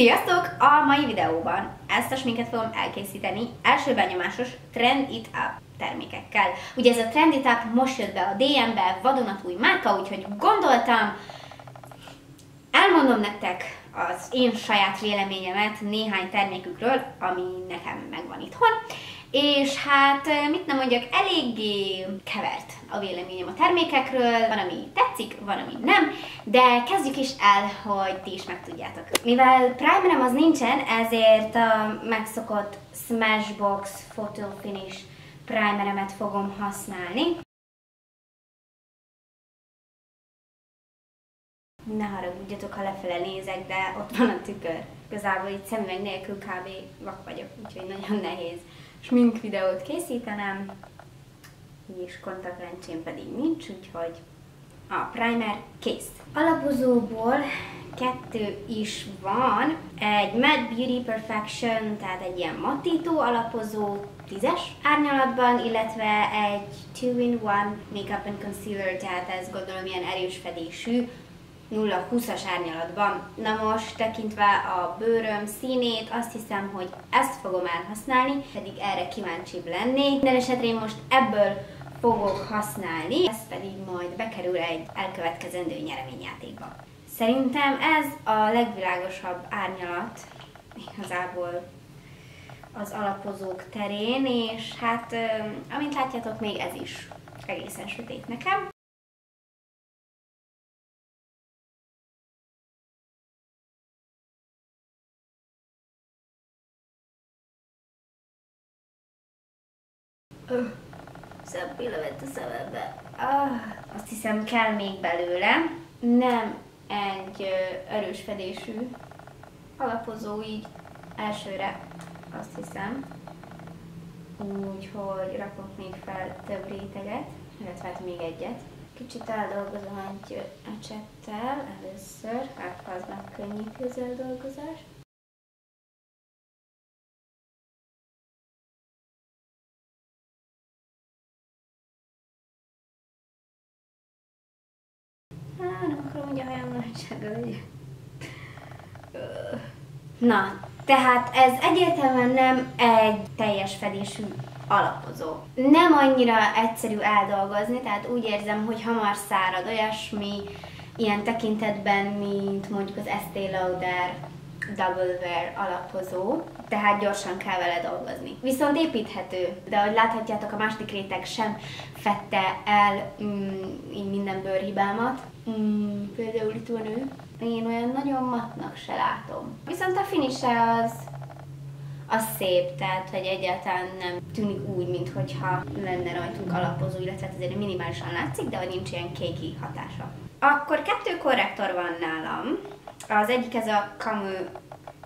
Sziasztok! A mai videóban ezt a sminket fogom elkészíteni első benyomásos Trend It Up termékekkel. Ugye ez a Trend It Up most jött be a DM-be, vadonatúj márka, úgyhogy gondoltam, elmondom nektek az én saját véleményemet néhány termékükről, ami nekem megvan itthon, és hát mit nem mondjak, eléggé kevert a véleményem a termékekről, van, ami tetszik, van, ami nem, de kezdjük is el, hogy ti is megtudjátok. Mivel primerem az nincsen, ezért a megszokott Smashbox Photo Finish primeremet fogom használni. Ne haragudjatok, ha lefele nézek, de ott van a tükör. Igazából itt szemüveg nélkül kb. vak vagyok, úgyhogy nagyon nehéz smink videót készítenem, és kontaktlencsém pedig nincs, úgyhogy a primer kész. Alapozóból kettő is van, egy Matte Beauty Perfection, tehát egy ilyen matító alapozó, tízes árnyalatban, illetve egy 2-in-1 Makeup and Concealer, tehát ez gondolom ilyen erős fedésű, 0-20-as árnyalatban. Na most tekintve a bőröm színét, azt hiszem, hogy ezt fogom elhasználni, pedig erre kíváncsibb lennék. Minden esetre én most ebből fogok használni, ez pedig majd bekerül egy elkövetkezendő nyereményjátékba. Szerintem ez a legvilágosabb árnyalat igazából az alapozók terén, és hát amint látjátok, még ez is egészen sötét nekem. Pillanat a szemembe. Ah, azt hiszem kell még belőle. Nem egy erős fedésű alapozó így elsőre, azt hiszem. Úgyhogy rakok még fel több réteget, illetve hát még egyet. Kicsit eldolgozom egy ecsettel először, hát az megkönnyíti az eldolgozást. Hogy a hajam nagysága legyen. Na, tehát ez egyértelműen nem egy teljes fedésű alapozó. Nem annyira egyszerű eldolgozni, tehát úgy érzem, hogy hamar szárad olyasmi ilyen tekintetben, mint mondjuk az Estée Lauder Double Wear alapozó, tehát gyorsan kell vele dolgozni. Viszont építhető, de ahogy láthatjátok, a második réteg sem fette el mm, így minden bőrhibámat. Mm, például itt van ő. Én olyan nagyon matnak se látom. Viszont a finise az az szép, tehát hogy egyáltalán nem tűnik úgy, mintha lenne rajtunk alapozó, illetve hát azért minimálisan látszik, de hogy nincs ilyen kéki hatása. Akkor kettő korrektor van nálam. Az egyik ez a Camus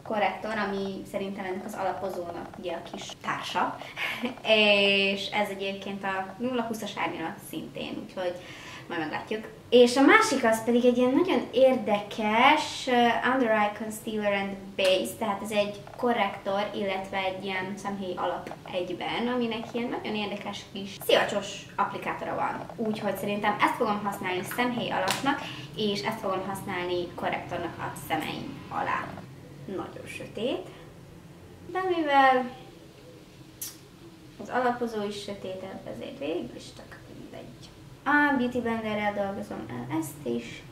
korrektor, ami szerintem ennek az alapozónak ugye a kis társa, és ez egyébként a 0-20-as árnyalat szintén, úgyhogy majd meglátjuk. És a másik az pedig egy ilyen nagyon érdekes uh, Under Eye Concealer and Base, tehát ez egy korrektor, illetve egy ilyen szemhéj alap egyben, aminek ilyen nagyon érdekes kis szivacsos applikátora van. Úgyhogy szerintem ezt fogom használni szemhéj alapnak, és ezt fogom használni korrektornak a szemeim alá. Nagyon sötét, de mivel az alapozó is sötétebb, ezért végül is csak. A Beauty Blenderrel dolgozom el ezt is.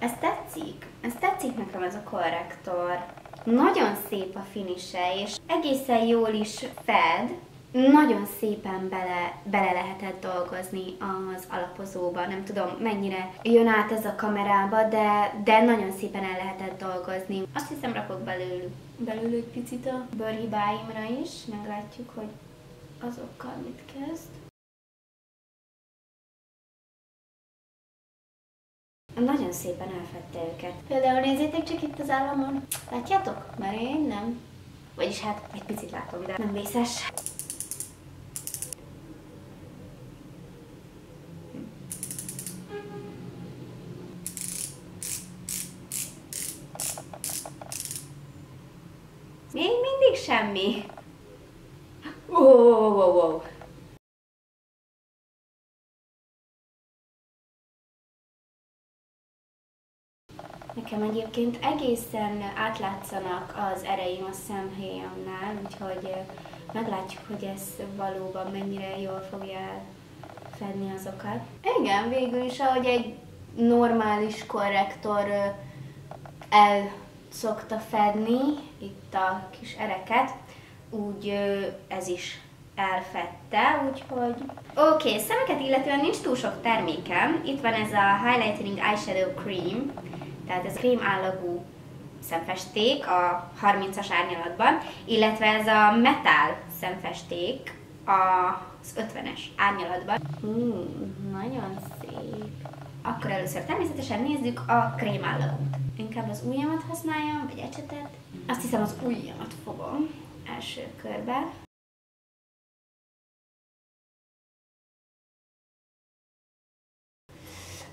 Ez tetszik. Ez tetszik nekem ez a korrektor. Nagyon szép a finise, és egészen jól is fed, nagyon szépen bele, bele lehetett dolgozni az alapozóba. Nem tudom, mennyire jön át ez a kamerába, de, de nagyon szépen el lehetett dolgozni. Azt hiszem, rakok belőle, belőle egy picit a bőrhibáimra is. Meglátjuk, hogy azokkal mit kezd. Nagyon szépen elfette őket. Például nézzétek csak itt az államon. Látjátok? Mert én nem. Vagyis hát egy picit látom, de nem vészes. Még mindig semmi. Nekem egyébként egészen átlátszanak az ereim a szemhéjamnál, úgyhogy meglátjuk, hogy ez valóban mennyire jól fogja fedni azokat. Igen, végül is, ahogy egy normális korrektor el szokta fedni itt a kis ereket, úgy ez is elfette, úgyhogy... Oké, okay, szemeket illetően nincs túl sok termékem. Itt van ez a Highlighting Eyeshadow Cream, tehát ez krém állagú szemfesték a 30-as árnyalatban, illetve ez a metal szemfesték az 50-es árnyalatban. Hmm, nagyon szép. Akkor először természetesen nézzük a krém állagút. Inkább az ujjamat használjam, vagy ecsetet. Azt hiszem az ujjamat fogom első körbe.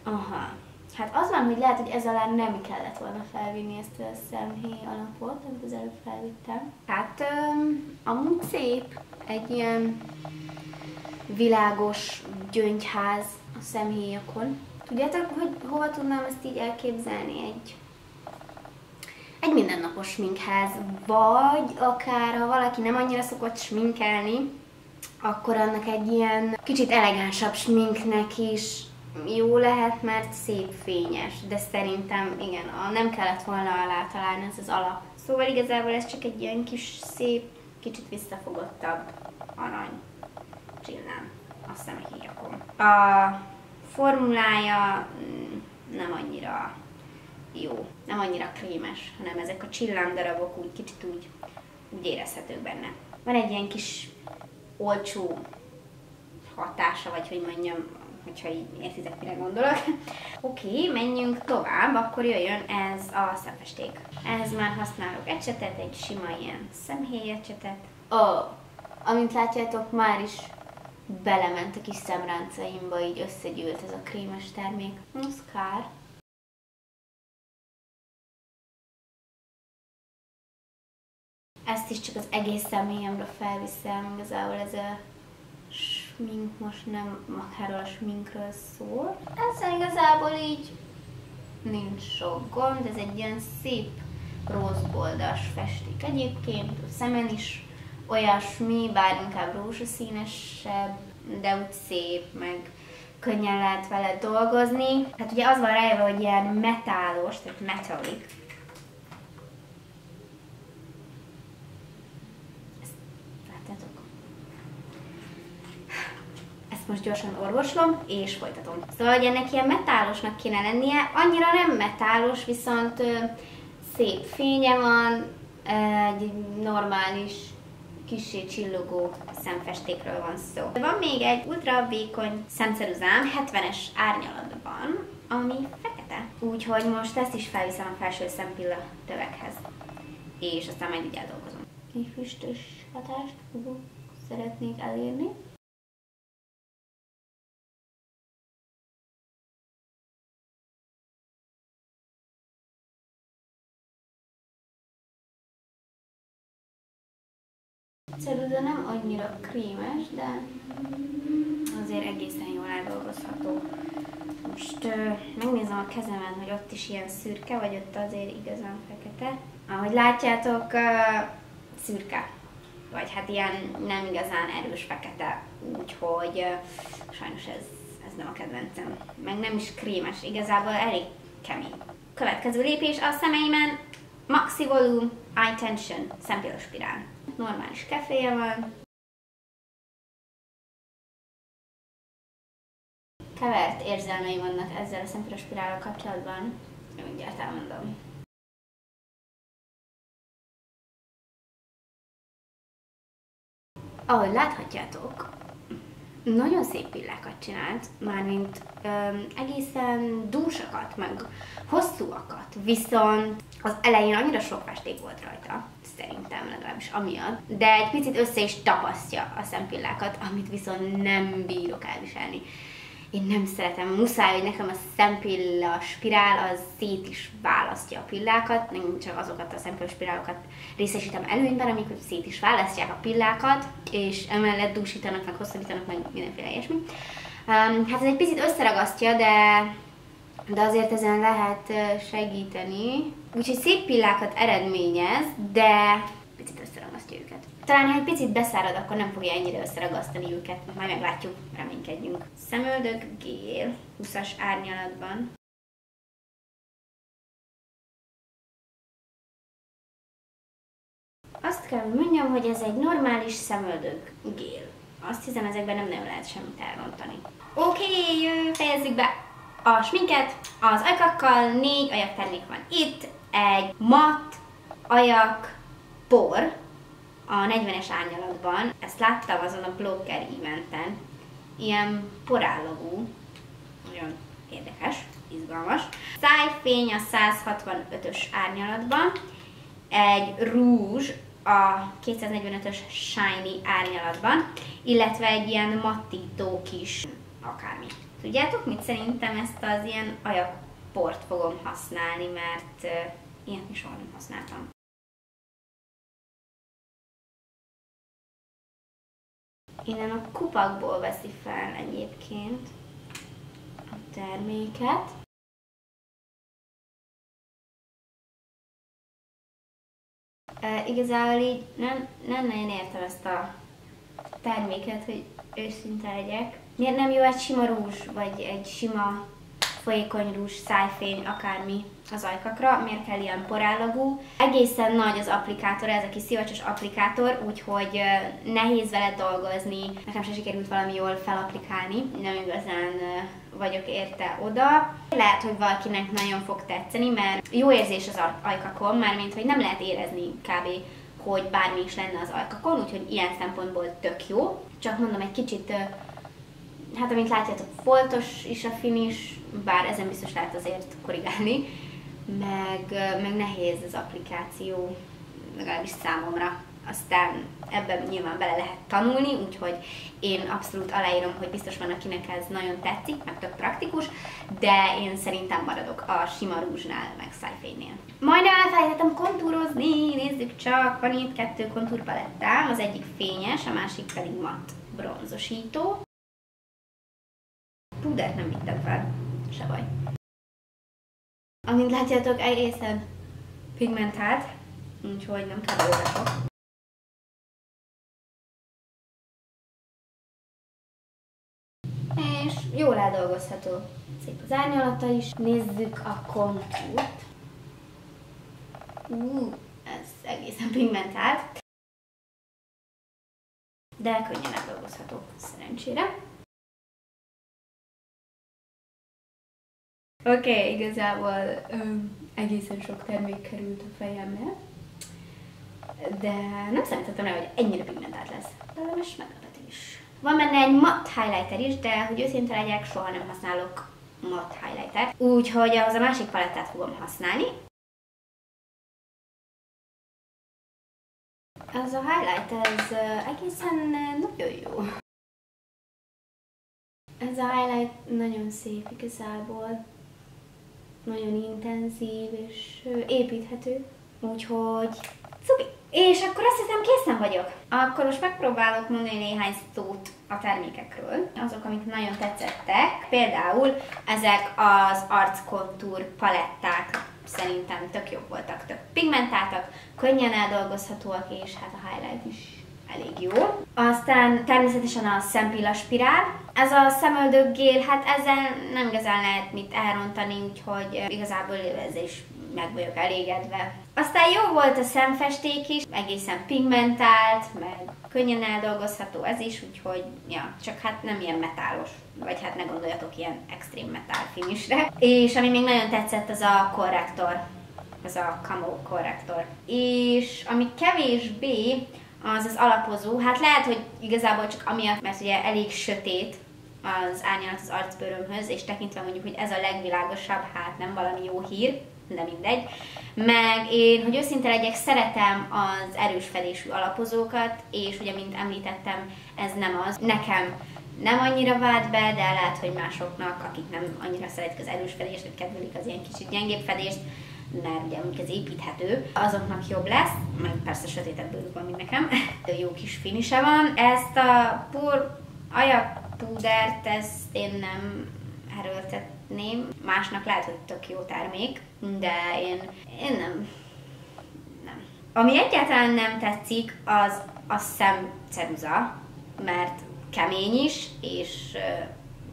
Aha. Hát az van, hogy lehet, hogy ez alá nem kellett volna felvinni ezt a szemhéj alapot, amit az előbb felvittem. Hát öm, amúgy szép. Egy ilyen világos gyöngyház a szemhéjakon. Tudjátok, hogy hova tudnám ezt így elképzelni? Egy egy mindennapos sminkház, vagy akár ha valaki nem annyira szokott sminkelni, akkor annak egy ilyen kicsit elegánsabb sminknek is jó lehet, mert szép fényes, de szerintem igen, a nem kellett volna alá találni ez az alap. Szóval igazából ez csak egy ilyen kis szép, kicsit visszafogottabb arany csillám a szemhéjakon. A formulája mm, nem annyira jó, nem annyira krémes, hanem ezek a csillámdarabok úgy kicsit úgy, úgy érezhetők benne. Van egy ilyen kis olcsó hatása, vagy hogy mondjam, hogyha így értitek, mire gondolok. Oké, okay, menjünk tovább, akkor jöjjön ez a szemfesték. Ez már használok ecsetet, egy sima ilyen szemhéjecsetet. Oh, amint látjátok, már is belement a kis szemráncaimba, így összegyűlt ez a krémes termék. Ez. Ezt is csak az egész személyemre felviszem, igazából ez a smink most nem magáról a sminkről szól. Ezzel igazából így nincs sok gond, ez egy ilyen szép rózgoldas festék egyébként, a szemen is olyasmi, bár inkább rózsaszínesebb, de úgy szép, meg könnyen lehet vele dolgozni. Hát ugye az van rájövő, hogy ilyen metálos, tehát metallic, ezt most gyorsan orvoslom, és folytatom. Szóval, hogy ennek ilyen metálosnak kéne lennie, annyira nem metálos, viszont ö, szép fénye van, egy normális, kissé csillogó szemfestékről van szó. Van még egy ultra vékony szemceruzám, 70-es árnyalatban, ami fekete. Úgyhogy most ezt is felviszem a felső szempilla tövekhez. És aztán majd így eldolgozom. Egy füstös hatást szeretnék elérni. Ceruza nem annyira krémes, de azért egészen jól eldolgozható. Most uh, megnézem a kezemen, hogy ott is ilyen szürke, vagy ott azért igazán fekete. Ahogy látjátok, uh, szürke. Vagy hát ilyen nem igazán erős fekete, úgyhogy uh, sajnos ez, ez nem a kedvencem. Meg nem is krémes, igazából elég kemény. Következő lépés a szemeimen Maxi Volume Eye Tension szempillospirál normális keféje van. Kevert érzelmei vannak ezzel a szempirospirállal kapcsolatban. Mindjárt elmondom. Ahogy láthatjátok, nagyon szép pillákat csinált, mármint öm, egészen dúsakat, meg hosszúakat, viszont az elején annyira sok festék volt rajta, szerintem legalábbis amiatt, de egy picit össze is tapasztja a szempillákat, amit viszont nem bírok elviselni. Én nem szeretem, muszáj, hogy nekem a szempilla spirál az szét is választja a pillákat, nem csak azokat a szempilla spirálokat részesítem előnyben, amikor szét is választják a pillákat, és emellett dúsítanak, meg hosszabbítanak, meg mindenféle ilyesmi. Um, hát ez egy picit összeragasztja, de de azért ezen lehet segíteni. Úgyhogy szép pillákat eredményez, de. Talán ha egy picit beszárad, akkor nem fogja ennyire összeragasztani őket, majd meglátjuk, reménykedjünk. Szemöldök gél, 20-as árnyalatban. Azt kell, mondjam, hogy ez egy normális szemöldök gél. Azt hiszem, ezekben nem nagyon lehet semmit elrontani. Oké, okay, fejezzük be a sminket. Az ajkakkal négy termék van itt. Egy mat, ajak, por, a 40-es árnyalatban. Ezt láttam azon a blogger eventen. Ilyen porállagú, nagyon érdekes, izgalmas. Szájfény a 165-ös árnyalatban. Egy rúzs a 245-ös Shiny árnyalatban, illetve egy ilyen mattító kis akármi. Tudjátok mit? Szerintem ezt az ilyen ajakport fogom használni, mert uh, is soha nem használtam. Innen a kupakból veszi fel egyébként a terméket. Uh, igazából így nem, nem nagyon értem ezt a terméket, hogy őszinte legyek. Miért nem jó egy sima rúzs, vagy egy sima folyékony rúzs, szájfény, akármi az ajkakra, miért kell ilyen porállagú. Egészen nagy az applikátor, ez a kis szivacsos applikátor, úgyhogy nehéz vele dolgozni. Nekem sem sikerült valami jól felaplikálni, nem igazán vagyok érte oda. Lehet, hogy valakinek nagyon fog tetszeni, mert jó érzés az ajkakon, mármint, hogy nem lehet érezni kb hogy bármi is lenne az ajkakon, úgyhogy ilyen szempontból tök jó. Csak mondom, egy kicsit, hát amint látjátok, foltos is a finish, bár ezen biztos lehet azért korrigálni, meg, meg nehéz az applikáció, legalábbis számomra. Aztán ebben nyilván bele lehet tanulni, úgyhogy én abszolút aláírom, hogy biztos van, akinek ez nagyon tetszik, meg tök praktikus, de én szerintem maradok a sima rúzsnál, meg szájfénynél. Majd elfelejtettem kontúrozni, nézzük csak, van itt kettő kontúrpalettám, az egyik fényes, a másik pedig mat bronzosító. Pudert nem vittem fel, se baj. Amint látjátok, egészen pigmentált, úgyhogy nem kell belőle. És jól eldolgozható. Szép az árnyalata is. Nézzük a kontúrt. Uh, ez egészen pigmentált. De könnyen eldolgozható, szerencsére. Oké, okay, igazából um, egészen sok termék került a fejembe, de nem számítottam rá, hogy ennyire pigmentált lesz. Kellemes meglepetés. Van benne egy matt highlighter is, de hogy őszinte legyek, soha nem használok matt highlighter. Úgyhogy az a másik palettát fogom használni. Ez a highlight, ez egészen nagyon jó. Ez a highlight nagyon szép igazából. Nagyon intenzív és építhető. Úgyhogy szupi! És akkor azt hiszem készen vagyok. Akkor most megpróbálok mondani néhány szót a termékekről. Azok, amik nagyon tetszettek. Például ezek az arckontúr paletták szerintem tök jobb voltak, tök pigmentáltak, könnyen eldolgozhatóak, és hát a highlight is elég jó. Aztán természetesen a szempilla spirál. Ez a szemöldökgél, hát ezzel nem igazán lehet mit elrontani, úgyhogy igazából ez is meg vagyok elégedve. Aztán jó volt a szemfesték is, egészen pigmentált, meg könnyen eldolgozható ez is, úgyhogy ja, csak hát nem ilyen metálos, vagy hát ne gondoljatok ilyen extrém metál finisre. És ami még nagyon tetszett, az a korrektor, az a camo korrektor. És ami kevésbé, az az alapozó. Hát lehet, hogy igazából csak amiatt, mert ugye elég sötét az árnyalat az arcbőrömhöz, és tekintve mondjuk, hogy ez a legvilágosabb, hát nem valami jó hír, de mindegy. Meg én, hogy őszinte legyek, szeretem az erős fedésű alapozókat, és ugye, mint említettem, ez nem az. Nekem nem annyira vált be, de lehet, hogy másoknak, akik nem annyira szeretik az erős fedést, vagy kedvelik az ilyen kicsit gyengébb fedést, mert ugye amik ez építhető, azoknak jobb lesz, meg persze sötétebb bőrük van, mint nekem, de jó kis finise van. Ezt a pur ajak púdert, ezt én nem erőltettem szeretném. Másnak lehet, hogy tök jó termék, de én, én nem, nem. Ami egyáltalán nem tetszik, az a szemceruza, mert kemény is, és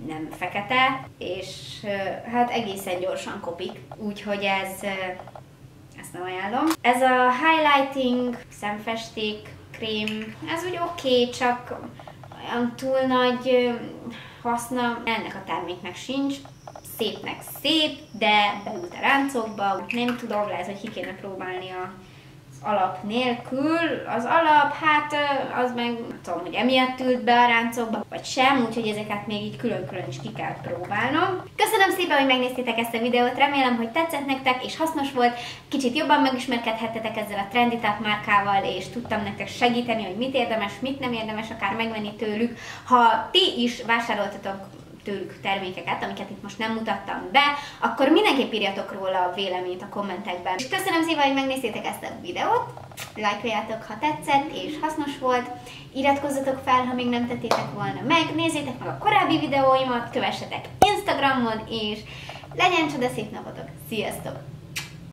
nem fekete, és hát egészen gyorsan kopik, úgyhogy ez, ezt nem ajánlom. Ez a highlighting szemfesték krém, ez úgy oké, okay, csak túl nagy haszna ennek a terméknek sincs. Szépnek szép, de beült a ráncokba, nem tudom, lehet, hogy ki kéne próbálni a alap nélkül. Az alap, hát az meg nem tudom, hogy emiatt ült be a ráncokba, vagy sem, úgyhogy ezeket még így külön-külön is ki kell próbálnom. Köszönöm szépen, hogy megnéztétek ezt a videót, remélem, hogy tetszett nektek és hasznos volt. Kicsit jobban megismerkedhettetek ezzel a Trendy Tap márkával, és tudtam nektek segíteni, hogy mit érdemes, mit nem érdemes akár megvenni tőlük. Ha ti is vásároltatok tőlük termékeket, amiket itt most nem mutattam be, akkor mindenképp írjatok róla a véleményt a kommentekben. És köszönöm szépen, hogy megnéztétek ezt a videót, lájkoljátok, ha tetszett és hasznos volt, iratkozzatok fel, ha még nem tettétek volna meg, nézzétek meg a korábbi videóimat, kövessetek Instagramon, és legyen csoda szép napotok! Sziasztok!